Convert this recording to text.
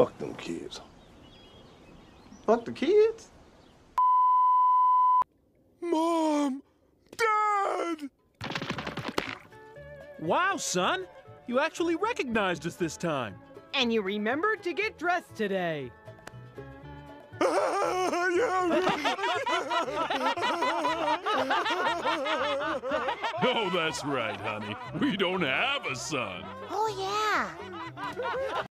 Fuck them kids. Fuck the kids? Mom! Dad! Wow, son! You actually recognized us this time. And you remembered to get dressed today. oh, that's right, honey. We don't have a son. Oh, yeah.